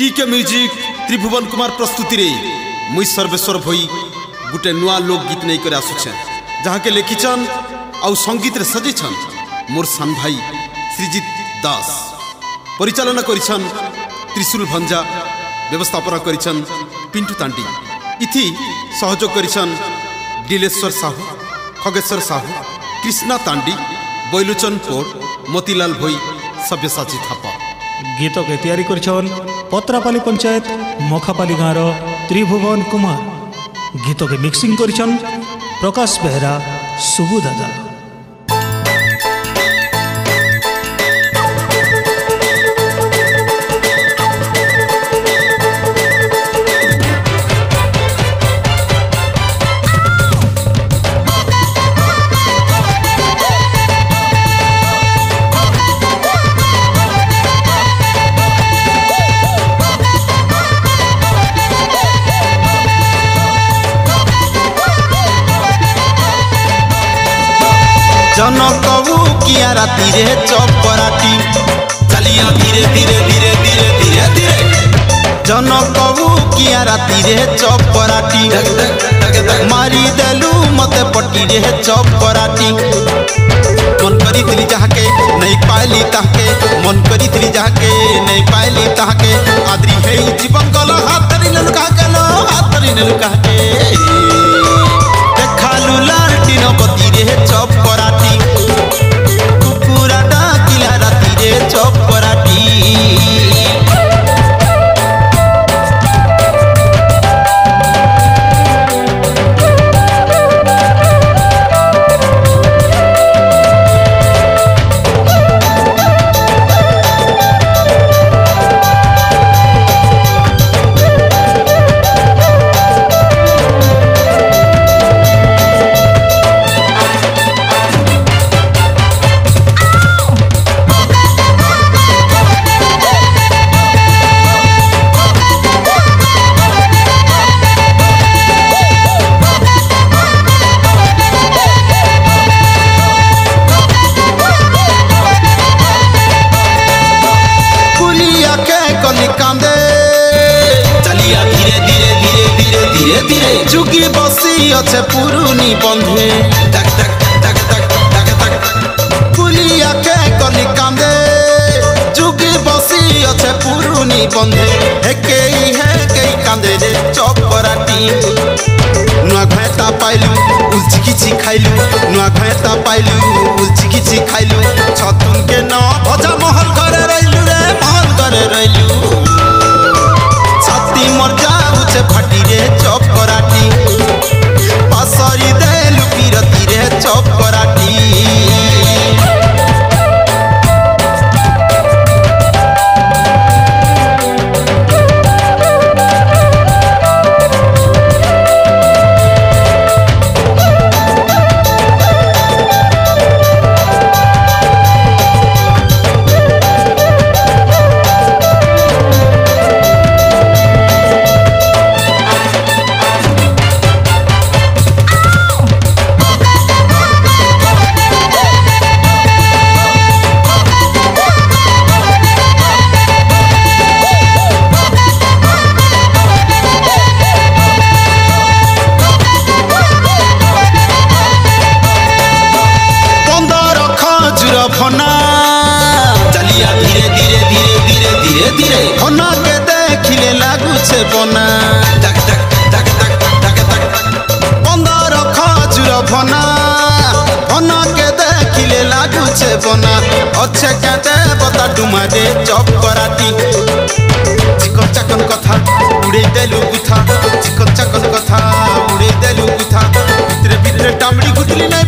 টিକେ music Tribhuban Kumar ପ୍ରସ୍ତୁତିରେ ମୁଇଁ ସର୍ବେଶ୍ୱର ଭୋଇ ଗୋଟେ ନୂଆ ଲୋକ ଗୀତ ନେଇକରି ଆସୁଛେଁ ଯାହାକେ ଲେଖିଛନ୍ ଆଉ ସଙ୍ଗୀତରେ ସଜେଇଛନ୍ ମୋର୍ ସାନ ଭାଇ ଶ୍ରୀଜିତ ଦାସ ପରିଚାଳନା କରିଛନ୍ ତ୍ରିଶୂଲ ଭଞ୍ଜା ବ୍ୟବସ୍ଥାପନା କରିଛନ୍ ପିଣ୍ଟୁ ତାଣ୍ଡି ଇଥି ସହଯୋଗ କରିଛନ୍ ଡିଲେଶ୍ୱର ସାହୁ ଖଗେଶ୍ୱର ସାହୁ କୃଷ୍ଣା ତାଣ୍ଡି ବୈଲୋଚନ କୋଟ ମୋତିଲାଲ ଭୋଇ ସବ୍ୟସାଚୀ ଥାପା ଗୀତକେ ତିଆରି କରିଛନ୍ ପତ୍ରାପାଲି ପଞ୍ଚାୟତ ମଖାପାଲି ଗାଁର ତ୍ରିଭୁବନ କୁମାର ଗୀତକେ ମିକ୍ସିଂ କରିଛନ୍ ପ୍ରକାଶ ବେହେରା ସୁବୁ ଦାଦା न कबू किया राति रे चपराटी चलिया धीरे धीरे धीरे धीरे धीरे धीरे। जन कबू किया राति रे चपराटी मारी देलु मते पट्टी रे चपराटी मन करी तिली जाके नहीं पाली ताके मन करी तिली जाके नहीं पाली ताके आदरी है जीवन गलो हाथ धरी ने लुका गलो हाथ धरी ने लुका के। ধীরে ধীরে ধীরে যুগি বসি আছে পুরুনি বন্ধে টাক টাক টাক টাক টাক টাক পুলিয়াকে কলি কান্দে যুগি বসি আছে পুরুনি বন্ধে হেকেই হেকেই কান্দে রে চপরাটি ନୂଆ ଘାଏତା ପାଇଲୁ ଉଲଚି କିଛି ଖାଇଲୁ ନୂଆ ଘାଏତା ପାଇଲୁ ଉଲଚି କିଛି ଖାଇଲୁ ଛତୁନକେ ନ ଭଜା ମହଲ ଘରେ ରହିଲୁ ରେ ମହଲ ଘରେ ରହିଲୁ ଛାତି ମର ଯାଉଛେ ଫାଟିରେ ଚପ আছে বনা অছে কেঁদে বতা ডুমারে চপ করাতি। চিকন চাকন কথা, উড়ে দেলু গুথা চিকন চাকন কথা, উড়ে দেলু গুথা ভিতরে ভিতরে টামড়ি গুটলি নাই